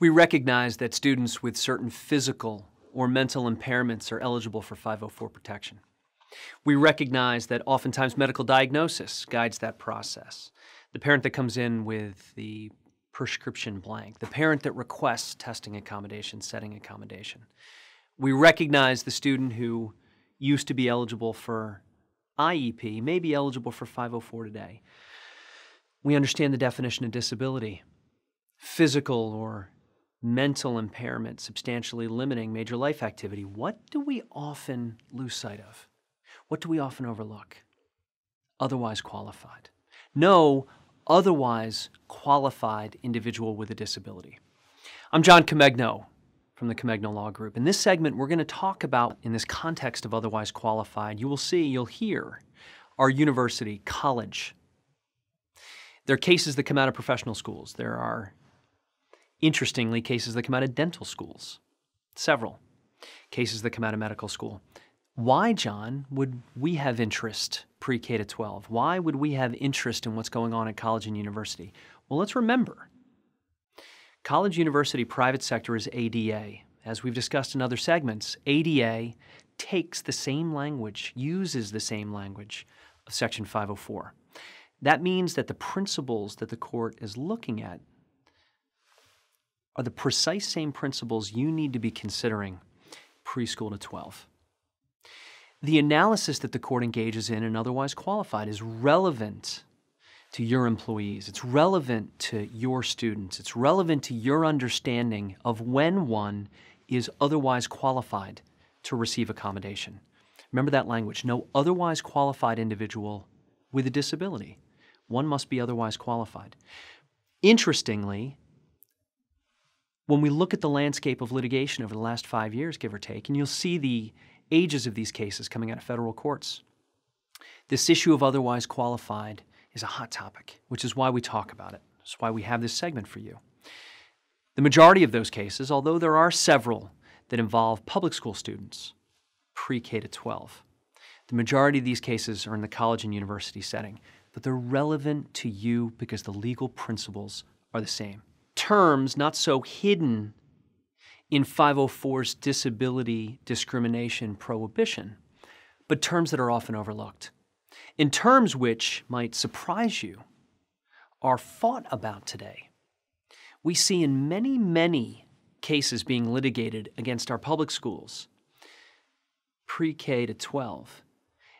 We recognize that students with certain physical or mental impairments are eligible for 504 protection. We recognize that oftentimes medical diagnosis guides that process. The parent that comes in with the prescription blank, the parent that requests testing accommodation, setting accommodation. We recognize the student who used to be eligible for IEP may be eligible for 504 today. We understand the definition of disability physical or mental impairment substantially limiting major life activity. What do we often lose sight of? What do we often overlook? Otherwise qualified. No otherwise qualified individual with a disability. I'm John Comegno from the Comegno Law Group. In this segment, we're going to talk about, in this context of otherwise qualified, you will see, you'll hear our university, college. There are cases that come out of professional schools. There are Interestingly, cases that come out of dental schools, several cases that come out of medical school. Why, John, would we have interest pre K to 12? Why would we have interest in what's going on at college and university? Well, let's remember college, university, private sector is ADA. As we've discussed in other segments, ADA takes the same language, uses the same language of Section 504. That means that the principles that the court is looking at are the precise same principles you need to be considering preschool to 12. The analysis that the court engages in and otherwise qualified is relevant to your employees. It's relevant to your students. It's relevant to your understanding of when one is otherwise qualified to receive accommodation. Remember that language no otherwise qualified individual with a disability. One must be otherwise qualified. Interestingly, when we look at the landscape of litigation over the last five years, give or take, and you'll see the ages of these cases coming out of federal courts, this issue of otherwise qualified is a hot topic, which is why we talk about it. That's why we have this segment for you. The majority of those cases, although there are several that involve public school students, pre K to 12, the majority of these cases are in the college and university setting, but they're relevant to you because the legal principles are the same terms not so hidden in 504's disability discrimination prohibition, but terms that are often overlooked. In terms which might surprise you, are fought about today. We see in many, many cases being litigated against our public schools, pre K to 12,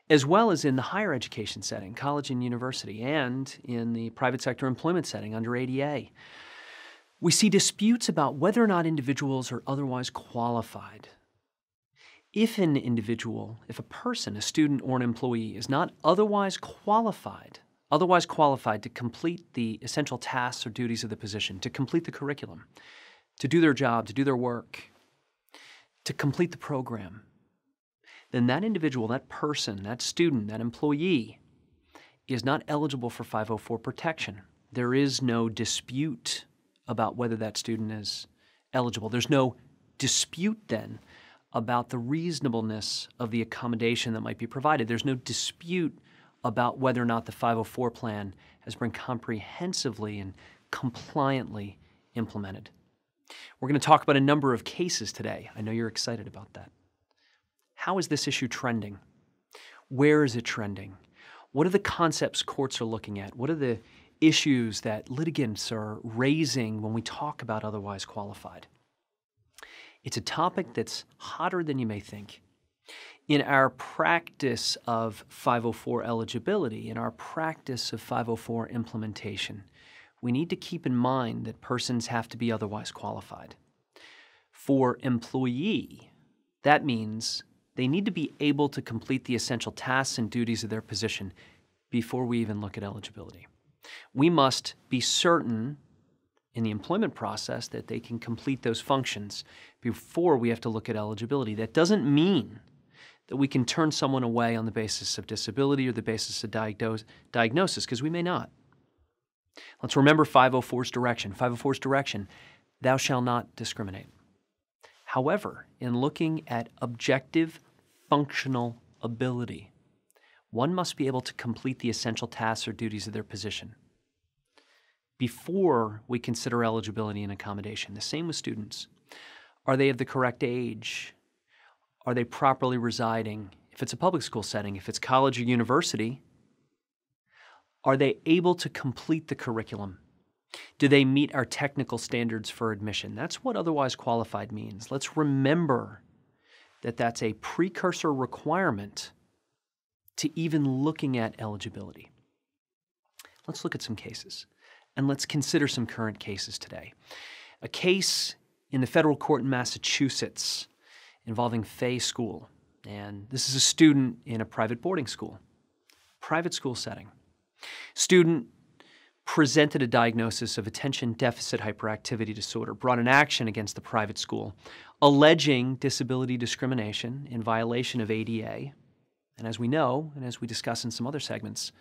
as well as in the higher education setting, college and university, and in the private sector employment setting under ADA. We see disputes about whether or not individuals are otherwise qualified. If an individual, if a person, a student or an employee, is not otherwise qualified, otherwise qualified to complete the essential tasks or duties of the position, to complete the curriculum, to do their job, to do their work, to complete the program, then that individual, that person, that student, that employee is not eligible for 504 protection. There is no dispute about whether that student is eligible. There's no dispute then about the reasonableness of the accommodation that might be provided. There's no dispute about whether or not the 504 plan has been comprehensively and compliantly implemented. We're going to talk about a number of cases today. I know you're excited about that. How is this issue trending? Where is it trending? What are the concepts courts are looking at? What are the issues that litigants are raising when we talk about otherwise qualified. It's a topic that's hotter than you may think. In our practice of 504 eligibility, in our practice of 504 implementation, we need to keep in mind that persons have to be otherwise qualified. For employee, that means they need to be able to complete the essential tasks and duties of their position before we even look at eligibility. We must be certain in the employment process that they can complete those functions before we have to look at eligibility. That doesn't mean that we can turn someone away on the basis of disability or the basis of diagnosis, because we may not. Let's remember 504's direction. 504's direction, thou shalt not discriminate. However, in looking at objective functional ability, one must be able to complete the essential tasks or duties of their position. before we consider eligibility and accommodation. The same with students. Are they of the correct age? Are they properly residing? If it's a public school setting, if it's college or university, are they able to complete the curriculum? Do they meet our technical standards for admission? That's what otherwise qualified means. Let's remember that that's a precursor requirement to even looking at eligibility. Let's look at some cases and let's consider some current cases today. A case in the federal court in Massachusetts involving Fay School. And this is a student in a private boarding school, private school setting. Student presented a diagnosis of attention deficit hyperactivity disorder, brought an action against the private school, alleging disability discrimination in violation of ADA. And as we know, and as we discuss in some other segments,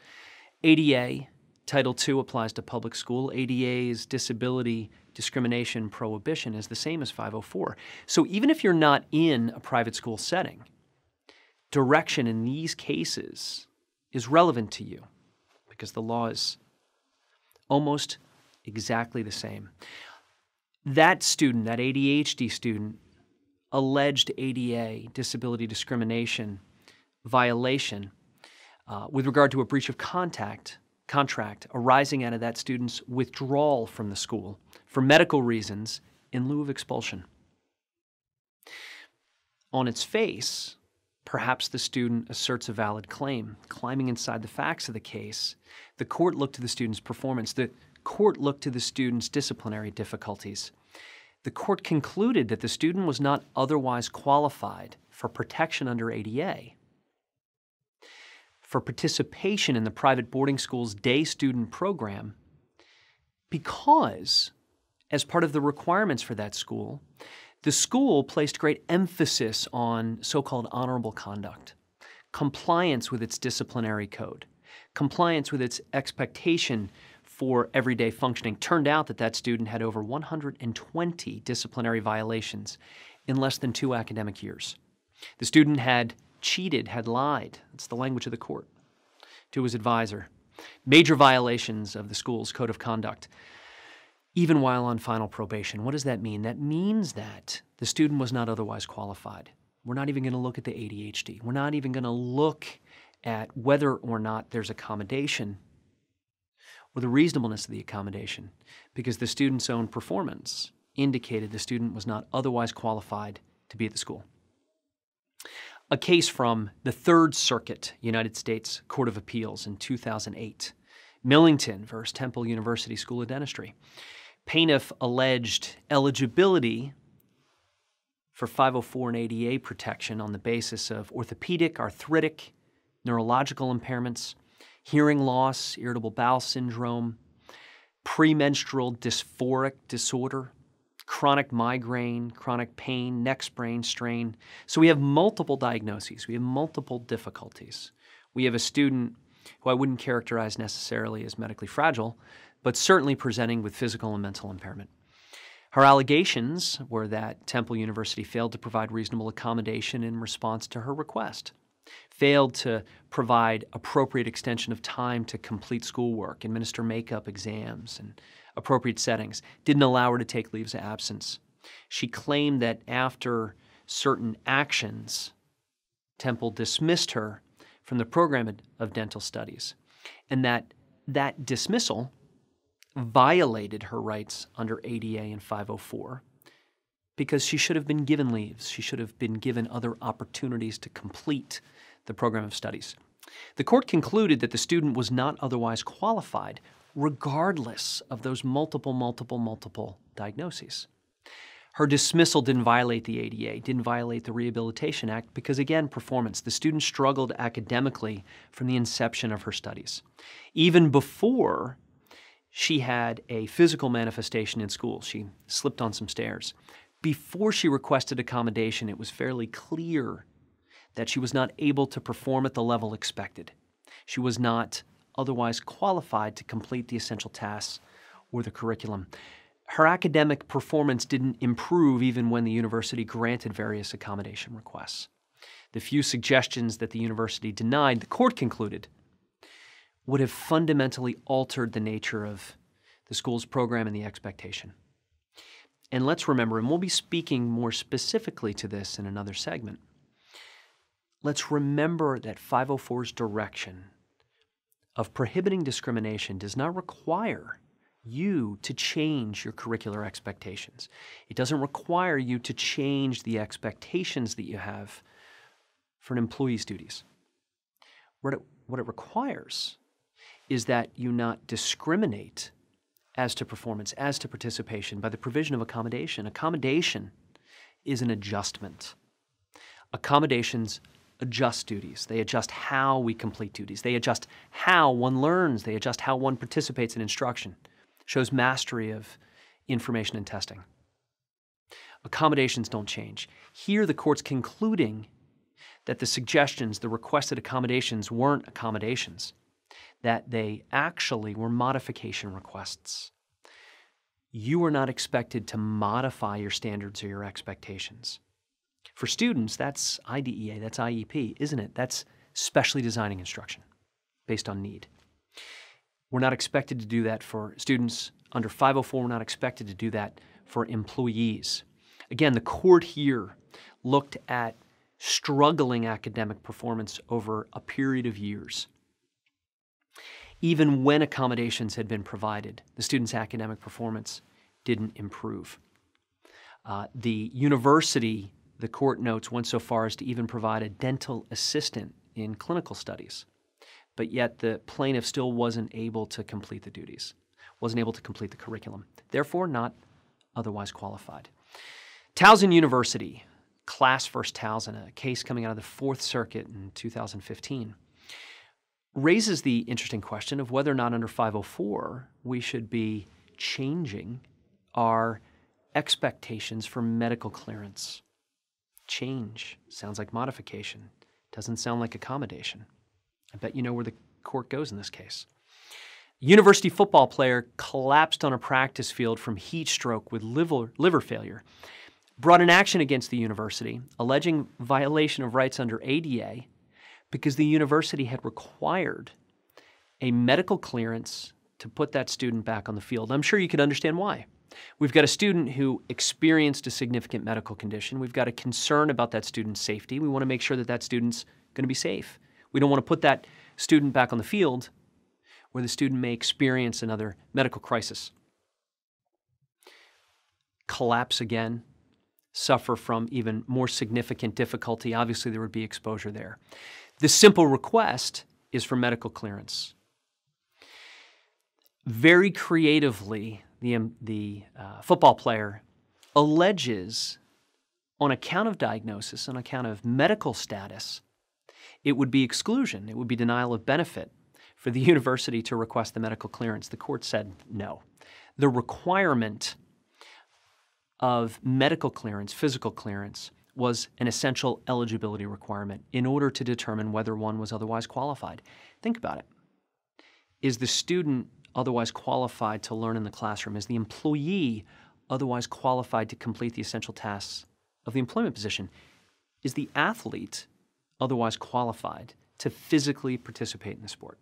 ADA Title II applies to public school. ADA's disability discrimination prohibition is the same as 504. So even if you're not in a private school setting, direction in these cases is relevant to you because the law is almost exactly the same. That student, that ADHD student, alleged ADA, disability discrimination violation, uh, with regard to a breach of contact contract arising out of that student's withdrawal from the school for medical reasons in lieu of expulsion. On its face, perhaps the student asserts a valid claim. Climbing inside the facts of the case, the court looked to the student's performance. The court looked to the student's disciplinary difficulties. The court concluded that the student was not otherwise qualified for protection under ADA for participation in the private boarding school's day student program because, as part of the requirements for that school, the school placed great emphasis on so called honorable conduct, compliance with its disciplinary code, compliance with its expectation for everyday functioning. Turned out that that student had over 120 disciplinary violations in less than two academic years. The student had cheated, had lied. That's the language of the court to his advisor. Major violations of the school's code of conduct, even while on final probation. What does that mean? That means that the student was not otherwise qualified. We're not even going to look at the ADHD. We're not even going to look at whether or not there's accommodation or the reasonableness of the accommodation because the student's own performance indicated the student was not otherwise qualified to be at the school a case from the Third Circuit United States Court of Appeals in 2008, Millington versus Temple University School of Dentistry. Plaintiff alleged eligibility for 504 and ADA protection on the basis of orthopedic, arthritic, neurological impairments, hearing loss, irritable bowel syndrome, premenstrual dysphoric disorder, chronic migraine, chronic pain, neck sprain, strain. So we have multiple diagnoses, we have multiple difficulties. We have a student who I wouldn't characterize necessarily as medically fragile, but certainly presenting with physical and mental impairment. Her allegations were that Temple University failed to provide reasonable accommodation in response to her request, failed to provide appropriate extension of time to complete schoolwork, administer makeup exams, and appropriate settings, didn't allow her to take leaves of absence. She claimed that after certain actions, Temple dismissed her from the program of dental studies, and that that dismissal violated her rights under ADA and 504 because she should have been given leaves. She should have been given other opportunities to complete the program of studies. The court concluded that the student was not otherwise qualified regardless of those multiple, multiple, multiple diagnoses. Her dismissal didn't violate the ADA, didn't violate the Rehabilitation Act because, again, performance. The student struggled academically from the inception of her studies. Even before she had a physical manifestation in school, she slipped on some stairs. Before she requested accommodation, it was fairly clear that she was not able to perform at the level expected. She was not otherwise qualified to complete the essential tasks or the curriculum. Her academic performance didn't improve even when the university granted various accommodation requests. The few suggestions that the university denied, the court concluded, would have fundamentally altered the nature of the school's program, and the expectation. And let's remember, and we'll be speaking more specifically to this in another segment. Let's remember that 504's direction of prohibiting discrimination does not require you to change your curricular expectations. It doesn't require you to change the expectations that you have for an employee's duties. What it, what it requires is that you not discriminate as to performance, as to participation by the provision of accommodation. Accommodation is an adjustment. Accommodations adjust duties. They adjust how we complete duties. They adjust how one learns. They adjust how one participates in instruction. Shows mastery of information and testing. Accommodations don't change. Here, the court's concluding that the suggestions, the requested accommodations, weren't accommodations, that they actually were modification requests. You are not expected to modify your standards or your expectations. For students, that's IDEA, that's IEP, isn't it? That's specially designing instruction based on need. We're not expected to do that for students under 504. We're not expected to do that for employees. Again, the court here looked at struggling academic performance over a period of years. Even when accommodations had been provided, the student's academic performance didn't improve. Uh, the university, the court notes, went so far as to even provide a dental assistant in clinical studies. But yet the plaintiff still wasn't able to complete the duties, wasn't able to complete the curriculum, therefore not otherwise qualified. Towson University, Class versus Towson, a case coming out of the Fourth Circuit in 2015, raises the interesting question of whether or not under 504 we should be changing our expectations for medical clearance. Change sounds like modification, doesn't sound like accommodation. I bet you know where the court goes in this case. University football player collapsed on a practice field from heat stroke with liver, liver failure brought an action against the university alleging violation of rights under ADA because the university had required a medical clearance to put that student back on the field. I'm sure you could understand why. We've got a student who experienced a significant medical condition. We've got a concern about that student's safety. We want to make sure that that student's going to be safe. We don't want to put that student back on the field where the student may experience another medical crisis. Collapse again, suffer from even more significant difficulty, obviously there would be exposure there. The simple request is for medical clearance. Very creatively, the, um, the uh, football player alleges, on account of diagnosis, on account of medical status, it would be exclusion, it would be denial of benefit for the university to request the medical clearance. The court said no. The requirement of medical clearance, physical clearance, was an essential eligibility requirement in order to determine whether one was otherwise qualified. Think about it. Is the student otherwise qualified to learn in the classroom? Is the employee otherwise qualified to complete the essential tasks of the employment position? Is the athlete otherwise qualified to physically participate in the sport?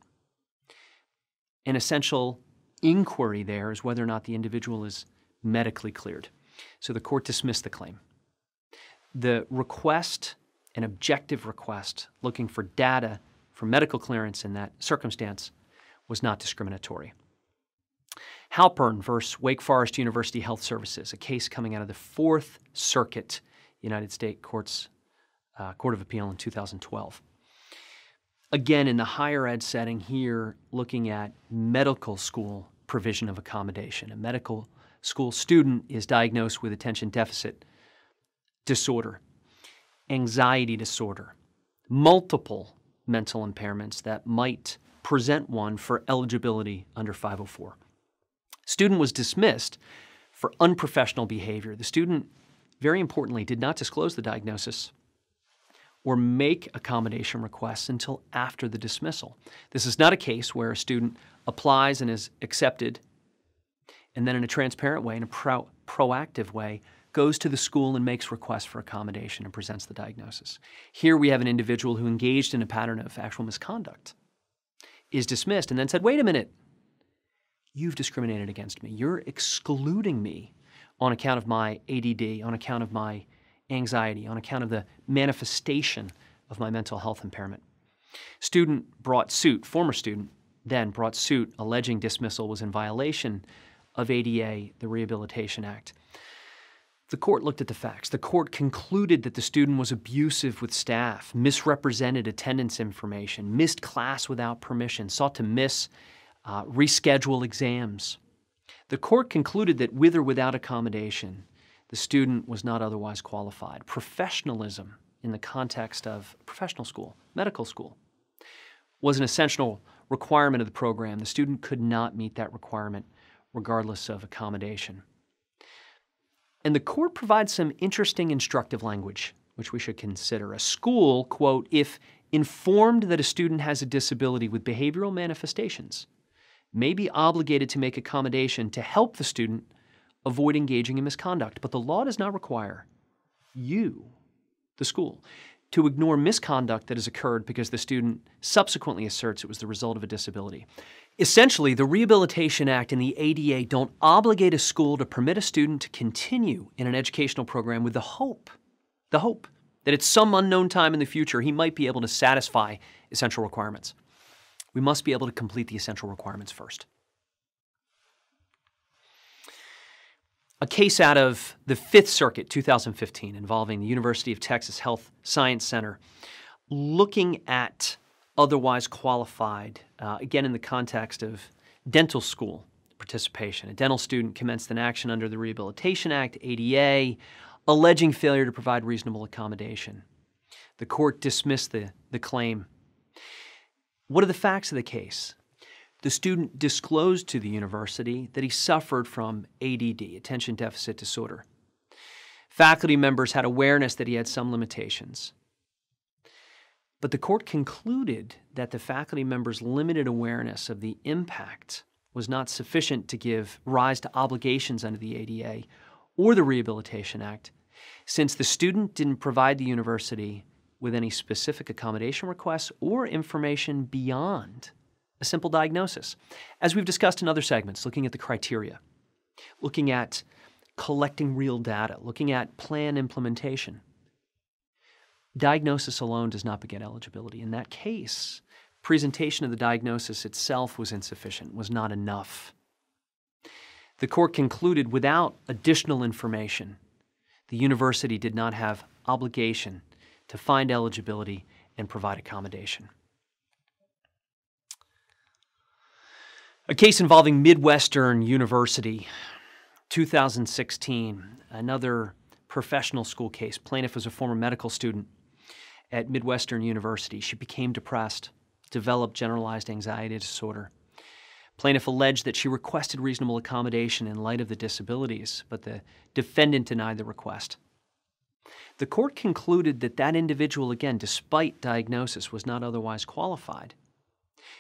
An essential inquiry there is whether or not the individual is medically cleared. So the court dismissed the claim. The request, an objective request looking for data for medical clearance in that circumstance, was not discriminatory. Halpern versus Wake Forest University Health Sciences, a case coming out of the Fourth Circuit United States Courts, uh, Court of Appeal in 2012. Again, in the higher ed setting here, looking at medical school provision of accommodation, a medical school student is diagnosed with attention deficit disorder, anxiety disorder, multiple mental impairments that might present one for eligibility under 504. Student was dismissed for unprofessional behavior. The student, very importantly, did not disclose the diagnosis or make accommodation requests until after the dismissal. This is not a case where a student applies and is accepted and then in a transparent way, in a pro proactive way, goes to the school and makes requests for accommodation and presents the diagnosis. Here we have an individual who engaged in a pattern of actual misconduct, is dismissed, and then said, wait a minute, you've discriminated against me. You're excluding me on account of my ADD, on account of my anxiety, on account of the manifestation of my mental health impairment. Student brought suit, former student then brought suit alleging dismissal was in violation of ADA, the Rehabilitation Act. The court looked at the facts. The court concluded that the student was abusive with staff, misrepresented attendance information, missed class without permission, sought to miss, uh, reschedule exams. The court concluded that with or without accommodation, the student was not otherwise qualified. Professionalism in the context of professional school, medical school, was an essential requirement of the program. The student could not meet that requirement regardless of accommodation. And the court provides some interesting instructive language, which we should consider. A school, quote, if informed that a student has a disability with behavioral manifestations, may be obligated to make accommodation to help the student avoid engaging in misconduct. But the law does not require you, the school, to ignore misconduct that has occurred because the student subsequently asserts it was the result of a disability. Essentially, the Rehabilitation Act and the ADA don't obligate a school to permit a student to continue in an educational program with the hope, the hope that at some unknown time in the future he might be able to satisfy essential requirements. We must be able to complete the essential requirements first. a case out of the Fifth Circuit, 2015, involving the University of Texas Health Science Center, looking at otherwise qualified, uh, again in the context of dental school participation. A dental student commenced an action under the Rehabilitation Act, ADA, alleging failure to provide reasonable accommodation. The court dismissed the, the claim. What are the facts of the case? the student disclosed to the university that he suffered from ADD, attention deficit disorder. Faculty members had awareness that he had some limitations. But the court concluded that the faculty members' limited awareness of the impact was not sufficient to give rise to obligations under the ADA or the Rehabilitation Act, since the student didn't provide the university with any specific accommodation requests or information beyond a simple diagnosis. As we've discussed in other segments, looking at the criteria, looking at collecting real data, looking at plan implementation. Diagnosis alone does not beget eligibility. In that case, presentation of the diagnosis itself was insufficient, was not enough. The court concluded without additional information, the university did not have obligation to find eligibility and provide accommodation. A case involving Midwestern University, 2016, another professional school case. Plaintiff was a former medical student at Midwestern University. She became depressed, developed generalized anxiety disorder. Plaintiff alleged that she requested reasonable accommodation in light of the disabilities, but the defendant denied the request. The court concluded that that individual, again, despite diagnosis, was not otherwise qualified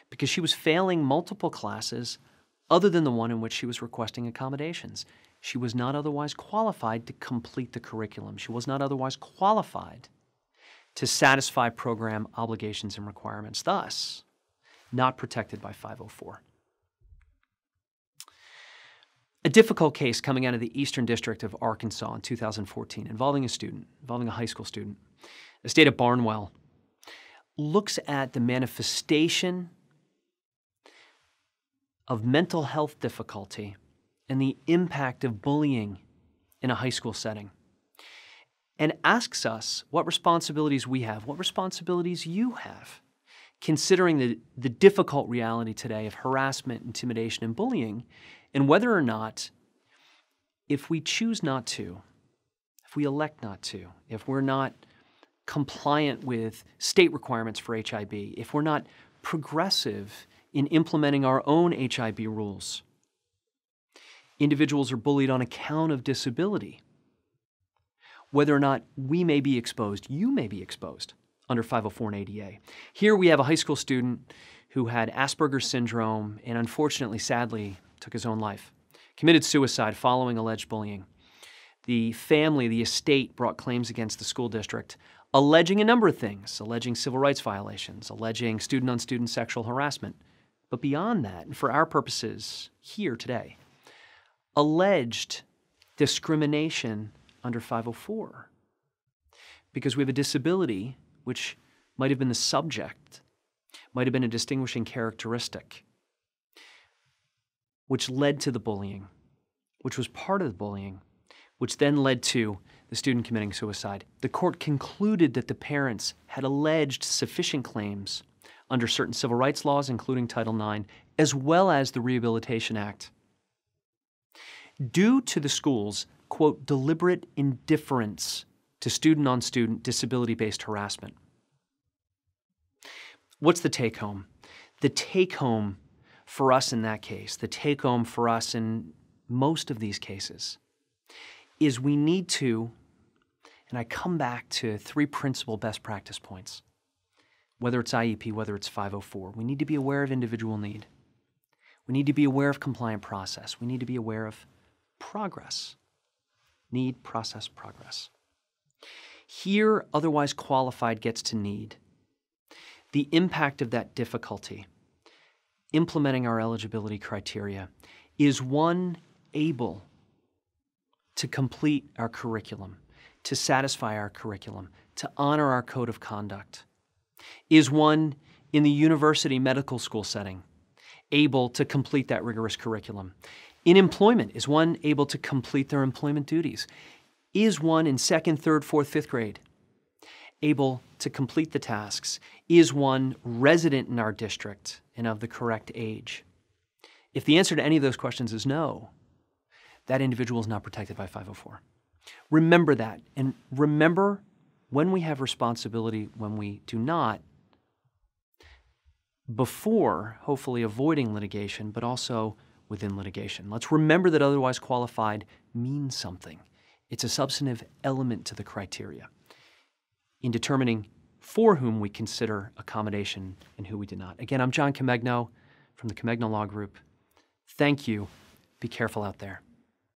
because she was failing multiple classes other than the one in which she was requesting accommodations. She was not otherwise qualified to complete the curriculum. She was not otherwise qualified to satisfy program obligations and requirements, thus, not protected by 504. A difficult case coming out of the Eastern District of Arkansas in 2014 involving a student, involving a high school student. The state of Barnwell looks at the manifestation of mental health difficulty and the impact of bullying in a high school setting and asks us what responsibilities we have, what responsibilities you have, considering the, the difficult reality today of harassment, intimidation, and bullying, and whether or not, if we choose not to, if we elect not to, if we're not compliant with state requirements for HIB, if we're not progressive in implementing our own HIB rules. Individuals are bullied on account of disability. Whether or not we may be exposed, you may be exposed under 504 and ADA. Here we have a high school student who had Asperger's syndrome and unfortunately, sadly, took his own life, committed suicide following alleged bullying. The family, the estate, brought claims against the school district alleging a number of things alleging civil rights violations, alleging student on student sexual harassment, But beyond that, and for our purposes here today, alleged discrimination under 504. Because we have a disability which might have been the subject, might have been a distinguishing characteristic, which led to the bullying, which was part of the bullying, which then led to the student committing suicide. The court concluded that the parents had alleged sufficient claims under certain civil rights laws, including Title IX, as well as the Rehabilitation Act. Due to the school's, quote, deliberate indifference to student on student disability based harassment. What's the take home? The take home for us in that case, the take home for us in most of these cases, is we need to, and I come back to three principal best practice points, whether it's IEP, whether it's 504. We need to be aware of individual need. We need to be aware of compliant process. We need to be aware of progress. Need, process, progress. Here, otherwise qualified gets to need. The impact of that difficulty, implementing our eligibility criteria, is one able to complete our curriculum, to satisfy our curriculum, to honor our code of conduct, is one in the university medical school setting able to complete that rigorous curriculum. In employment, is one able to complete their employment duties? Is one in second, third, fourth, fifth grade able to complete the tasks? Is one resident in our district and of the correct age? If the answer to any of those questions is no, that individual is not protected by 504. Remember that, and remember when we have responsibility, when we do not, before hopefully avoiding litigation, but also within litigation. Let's remember that otherwise qualified means something. It's a substantive element to the criteria in determining for whom we consider accommodation and who we do not. Again, I'm John Comegno from the Comegno Law Group. Thank you. Be careful out there.